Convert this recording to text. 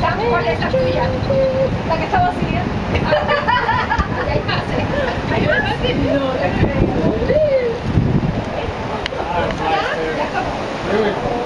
¿Cuál es la tuya? La que ¿eh? está vacía. ahí pase. No. No, no,